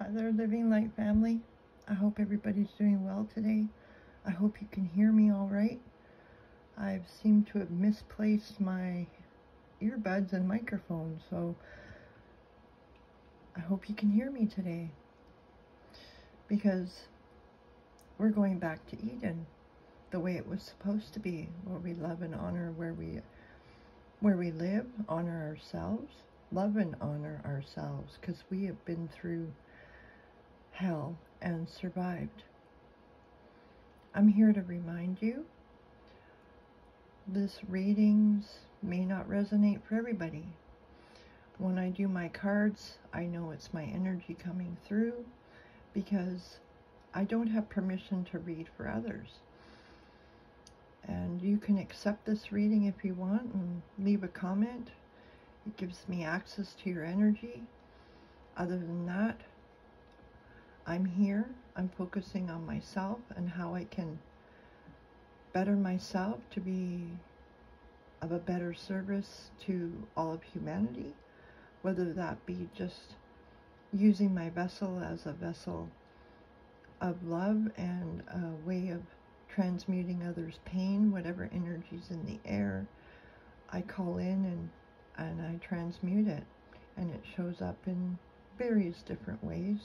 Hi there, Living Light family. I hope everybody's doing well today. I hope you can hear me all right. I've seemed to have misplaced my earbuds and microphone, so I hope you can hear me today. Because we're going back to Eden, the way it was supposed to be, where we love and honor where we where we live, honor ourselves, love and honor ourselves, because we have been through hell and survived. I'm here to remind you this readings may not resonate for everybody. When I do my cards, I know it's my energy coming through because I don't have permission to read for others. And you can accept this reading if you want and leave a comment. It gives me access to your energy. Other than that, I'm here. I'm focusing on myself and how I can better myself to be of a better service to all of humanity, whether that be just using my vessel as a vessel of love and a way of transmuting others' pain, whatever energy's in the air. I call in and, and I transmute it, and it shows up in various different ways.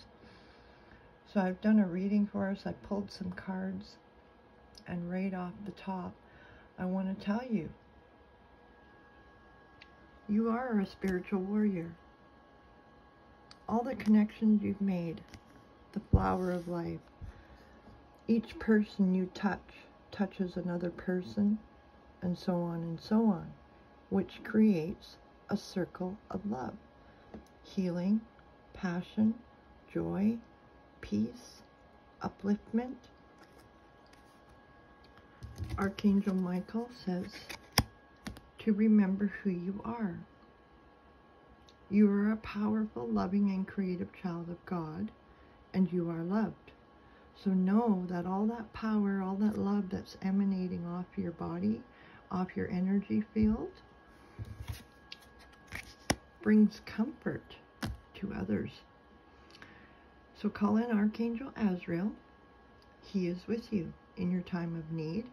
So I've done a reading for us. I pulled some cards, and right off the top, I want to tell you you are a spiritual warrior. All the connections you've made, the flower of life, each person you touch touches another person, and so on and so on, which creates a circle of love, healing, passion, joy, peace, upliftment. Archangel Michael says to remember who you are. You are a powerful, loving, and creative child of God, and you are loved. So know that all that power, all that love that's emanating off your body, off your energy field, brings comfort to others. So call in Archangel Azrael. He is with you in your time of need,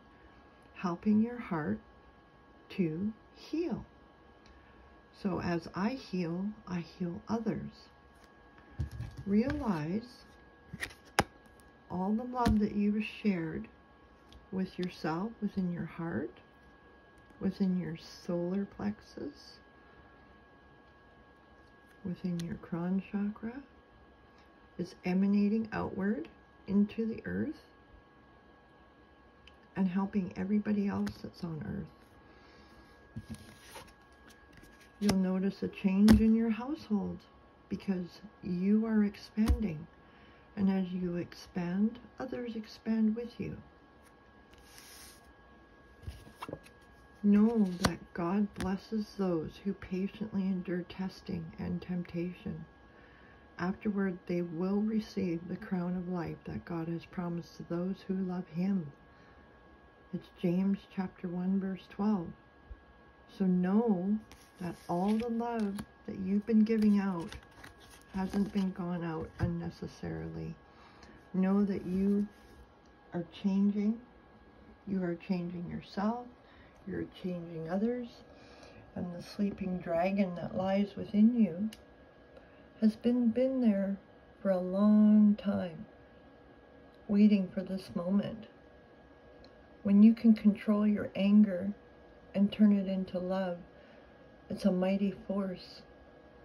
helping your heart to heal. So as I heal, I heal others. Realize all the love that you've shared with yourself, within your heart, within your solar plexus, within your crown chakra, is emanating outward into the earth and helping everybody else that's on earth. You'll notice a change in your household because you are expanding. And as you expand, others expand with you. Know that God blesses those who patiently endure testing and temptation. Afterward, they will receive the crown of life that God has promised to those who love Him. It's James chapter 1, verse 12. So know that all the love that you've been giving out hasn't been gone out unnecessarily. Know that you are changing. You are changing yourself. You're changing others. And the sleeping dragon that lies within you has been been there for a long time, waiting for this moment. When you can control your anger and turn it into love, it's a mighty force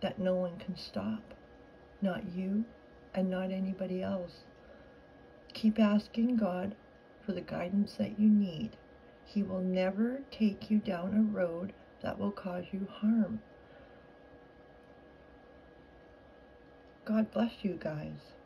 that no one can stop. Not you and not anybody else. Keep asking God for the guidance that you need. He will never take you down a road that will cause you harm. God bless you guys.